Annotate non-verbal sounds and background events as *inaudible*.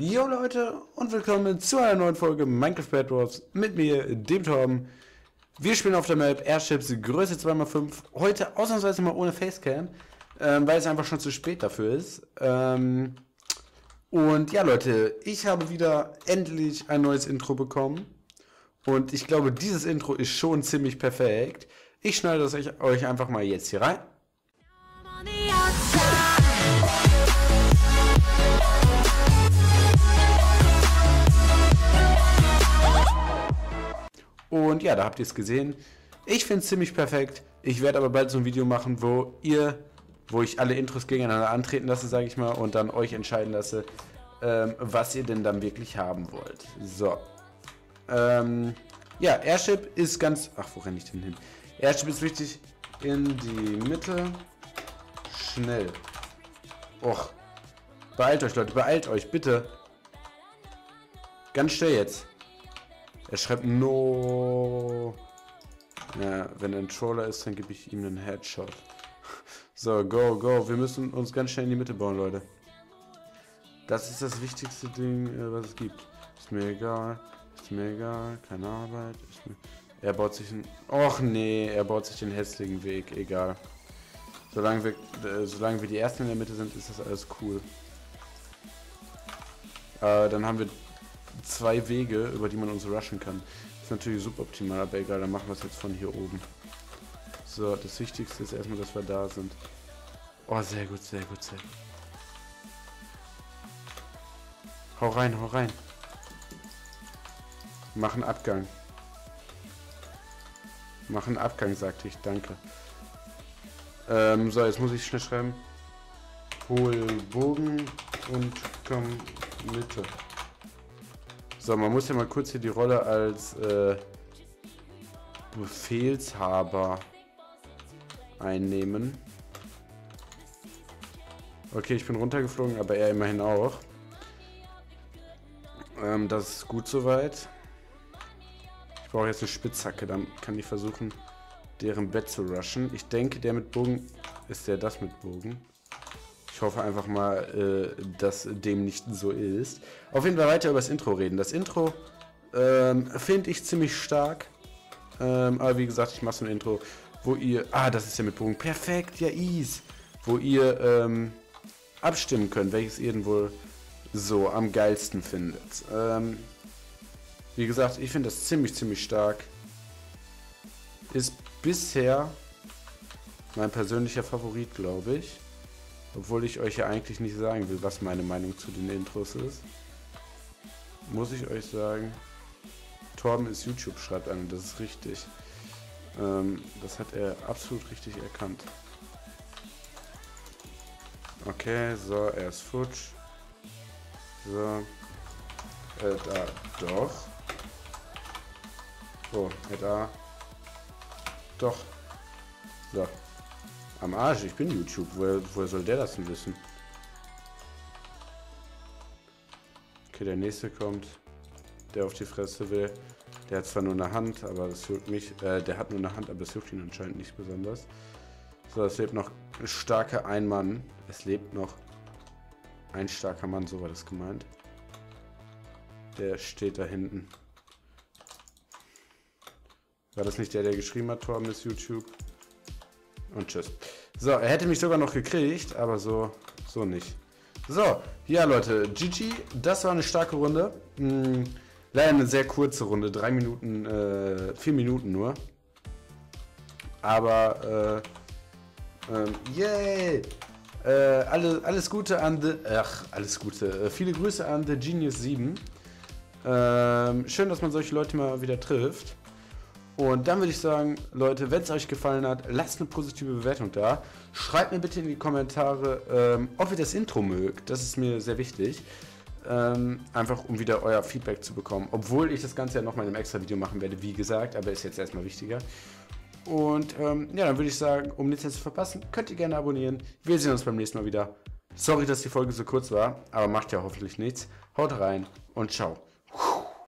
Jo Leute und willkommen zu einer neuen Folge Minecraft Bad Wars mit mir, dem Torben. Wir spielen auf der Map Airships Größe 2x5. Heute ausnahmsweise mal ohne Facecam, ähm, weil es einfach schon zu spät dafür ist. Ähm, und ja Leute, ich habe wieder endlich ein neues Intro bekommen. Und ich glaube, dieses Intro ist schon ziemlich perfekt. Ich schneide das euch einfach mal jetzt hier rein. Und ja, da habt ihr es gesehen. Ich finde es ziemlich perfekt. Ich werde aber bald so ein Video machen, wo ihr, wo ich alle Intros gegeneinander antreten lasse, sage ich mal, und dann euch entscheiden lasse, ähm, was ihr denn dann wirklich haben wollt. So. Ähm, ja, Airship ist ganz. Ach, wo renne ich denn hin? Airship ist wichtig in die Mitte. Schnell. Och. Beeilt euch, Leute, beeilt euch, bitte. Ganz schnell jetzt. Er schreibt No. Ja, wenn er ein Troller ist, dann gebe ich ihm einen Headshot. *laughs* So, go, go. Wir müssen uns ganz schnell in die Mitte bauen, Leute. Das ist das wichtigste Ding, äh, was es gibt. Ist mir egal. Ist mir egal. Keine Arbeit. Mir... Er baut sich einen... Och nee, er baut sich den hässlichen Weg. Egal. Solange wir, äh, solange wir die Ersten in der Mitte sind, ist das alles cool. Äh, dann haben wir zwei Wege, über die man uns rushen kann. ist natürlich suboptimal, aber egal, dann machen wir es jetzt von hier oben. So, das Wichtigste ist erstmal, dass wir da sind. Oh, sehr gut, sehr gut, sehr gut. Hau rein, hau rein. Machen Abgang. Machen Abgang, sagte ich, danke. Ähm, so, jetzt muss ich schnell schreiben. Hol Bogen und komm Mitte. So, man muss ja mal kurz hier die Rolle als äh, Befehlshaber einnehmen. Okay, ich bin runtergeflogen, aber er immerhin auch. Ähm, das ist gut soweit. Ich brauche jetzt eine Spitzhacke, dann kann ich versuchen, deren Bett zu rushen. Ich denke, der mit Bogen ist der das mit Bogen. Ich hoffe einfach mal, äh, dass dem nicht so ist. Auf jeden Fall weiter über das Intro reden. Das Intro ähm, finde ich ziemlich stark. Ähm, aber wie gesagt, ich mache so ein Intro, wo ihr... Ah, das ist ja mit Bogen. Perfekt, ja, ease. Wo ihr ähm, abstimmen könnt, welches ihr denn wohl so am geilsten findet. Ähm, wie gesagt, ich finde das ziemlich, ziemlich stark. Ist bisher mein persönlicher Favorit, glaube ich. Obwohl ich euch ja eigentlich nicht sagen will, was meine Meinung zu den Intros ist. Muss ich euch sagen. Torben ist YouTube, schreibt einer, das ist richtig. Ähm, das hat er absolut richtig erkannt. Okay, so, er ist futsch. So. Äh, da, doch. So, äh, da. Doch. So. Am Arsch, ich bin YouTube. Woher, woher soll der das denn wissen? Okay, der nächste kommt. Der auf die Fresse will. Der hat zwar nur eine Hand, aber das juckt mich. Äh, der hat nur eine Hand, aber es juckt ihn anscheinend nicht besonders. So, es lebt noch ein starker ein Mann. Es lebt noch ein starker Mann, so war das gemeint. Der steht da hinten. War das nicht der, der geschrieben hat, Torben ist YouTube? Und tschüss. So, er hätte mich sogar noch gekriegt, aber so, so nicht. So, ja Leute, GG, das war eine starke Runde. Hm, leider eine sehr kurze Runde, drei Minuten, äh, vier Minuten nur. Aber, äh, ähm, yay! Äh, alle, alles Gute an The, ach, alles Gute. Äh, viele Grüße an The Genius 7. Ähm, schön, dass man solche Leute mal wieder trifft. Und dann würde ich sagen, Leute, wenn es euch gefallen hat, lasst eine positive Bewertung da. Schreibt mir bitte in die Kommentare, ähm, ob ihr das Intro mögt. Das ist mir sehr wichtig. Ähm, einfach um wieder euer Feedback zu bekommen. Obwohl ich das Ganze ja nochmal in einem extra Video machen werde, wie gesagt, aber ist jetzt erstmal wichtiger. Und ähm, ja, dann würde ich sagen, um nichts mehr zu verpassen, könnt ihr gerne abonnieren. Wir sehen uns beim nächsten Mal wieder. Sorry, dass die Folge so kurz war, aber macht ja hoffentlich nichts. Haut rein und ciao.